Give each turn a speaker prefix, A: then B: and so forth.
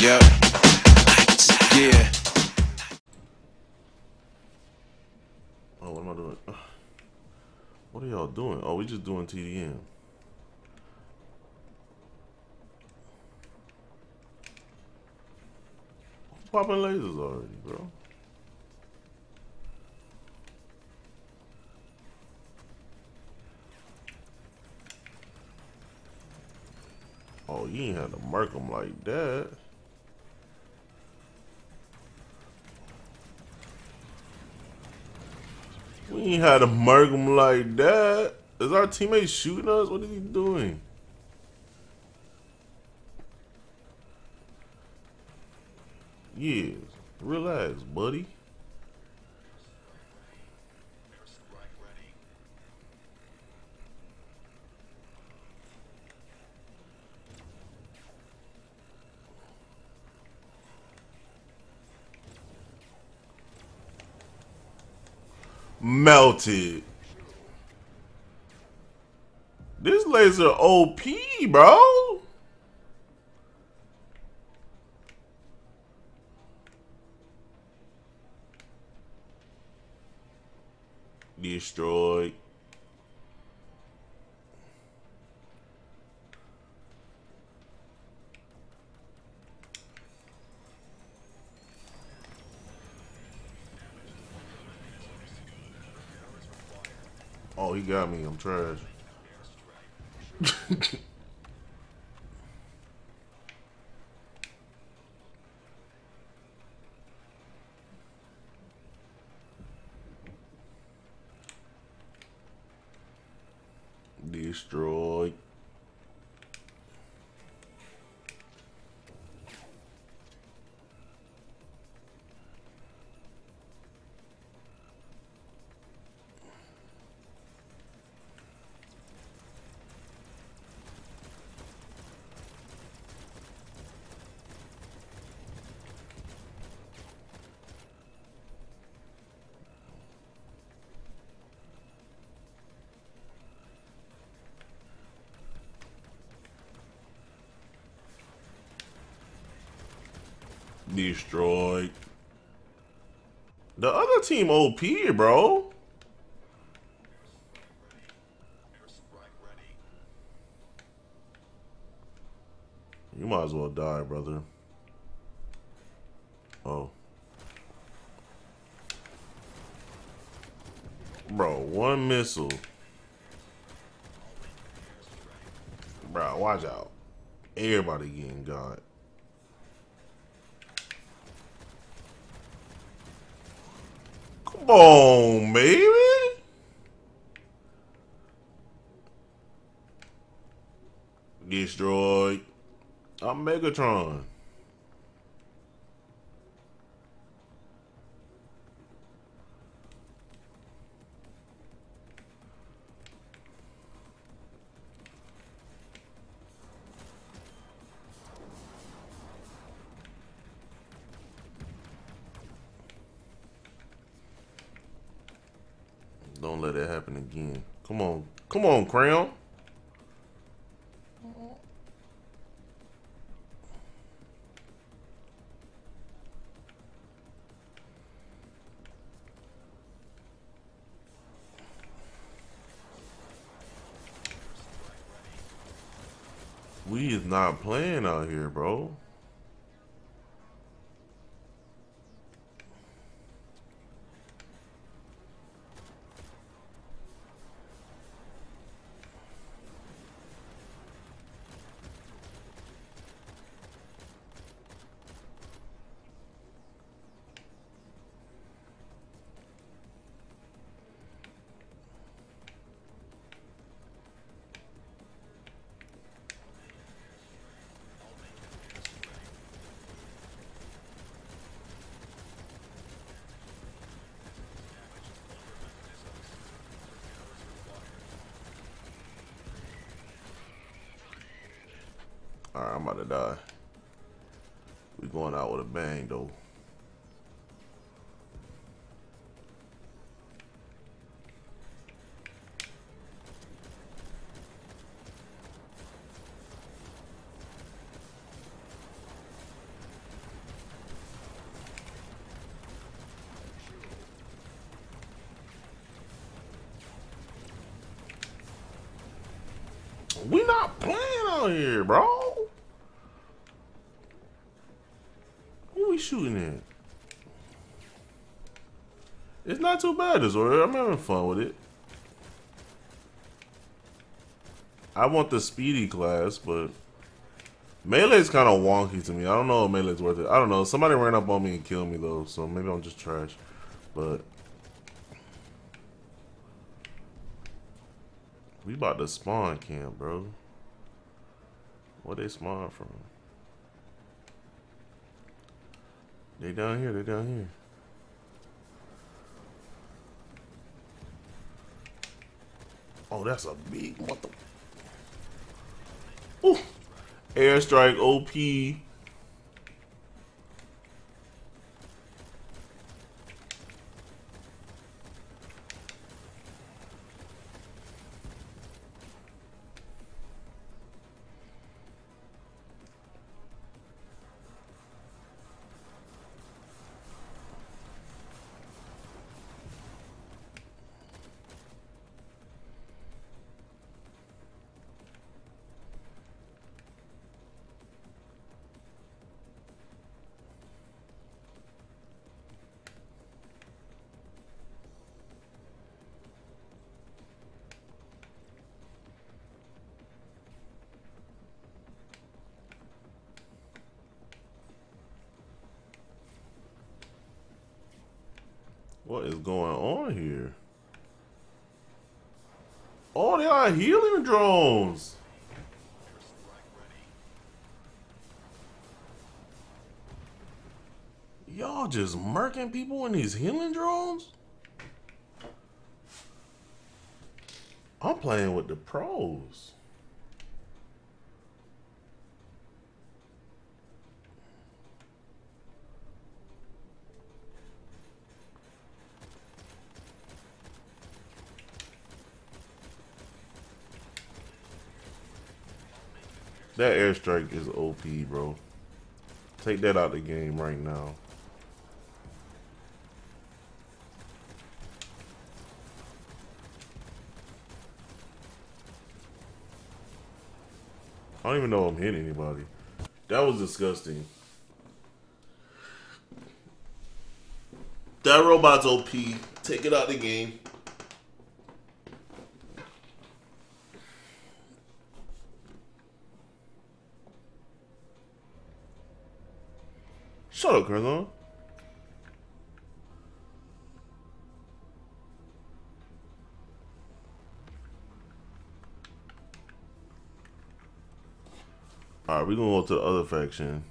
A: Yep. Yeah.
B: Oh, what am I doing? What are y'all doing? Oh, we just doing TDM. Popping lasers already, bro. Oh, you ain't had to mark them like that. Ain't had to mark him like that. Is our teammate shooting us? What is he doing? Yes. Relax, buddy. Melted. This laser OP, bro. Destroyed. Oh, he got me. I'm trash. Destroyed. Destroyed. The other team OP, bro. You might as well die, brother. Oh. Bro, one missile. Bro, watch out. Everybody getting got. Come on, baby. Destroyed. I'm Megatron. Let it happen again. Come on. Come on, Crayon. We is not playing out here, bro. Alright, I'm about to die. We going out with a bang, though. We not playing out here, bro. Shooting at? It's not too bad, order. I'm having fun with it. I want the speedy class, but melee's kind of wonky to me. I don't know if melee's worth it. I don't know. Somebody ran up on me and killed me though, so maybe I'm just trash. But we about to spawn camp, bro. Where they spawn from? They down here. They down here. Oh, that's a big what the Ooh. Airstrike OP. What is going on here? Oh, they are healing drones. Y'all just murking people in these healing drones? I'm playing with the pros. That airstrike is OP, bro. Take that out the game right now. I don't even know I'm hitting anybody. That was disgusting. That robot's OP. Take it out of the game. Shut up, Curzon. Alright, we're gonna go to the other faction.